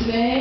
Today,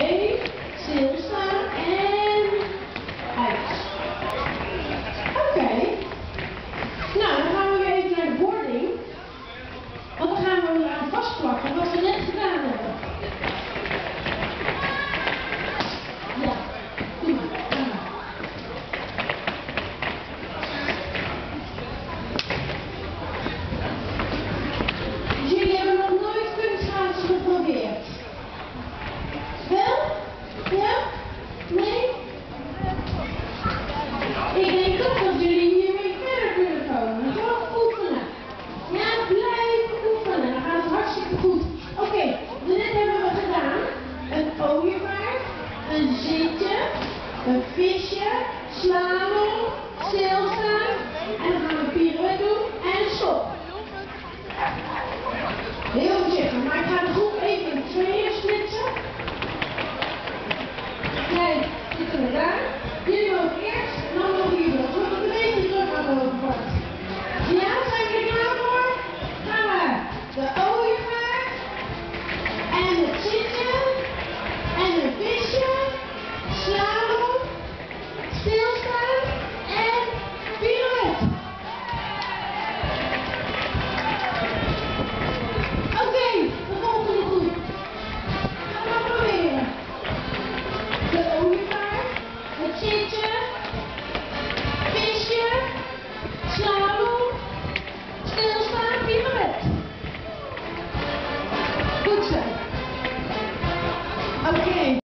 The fish,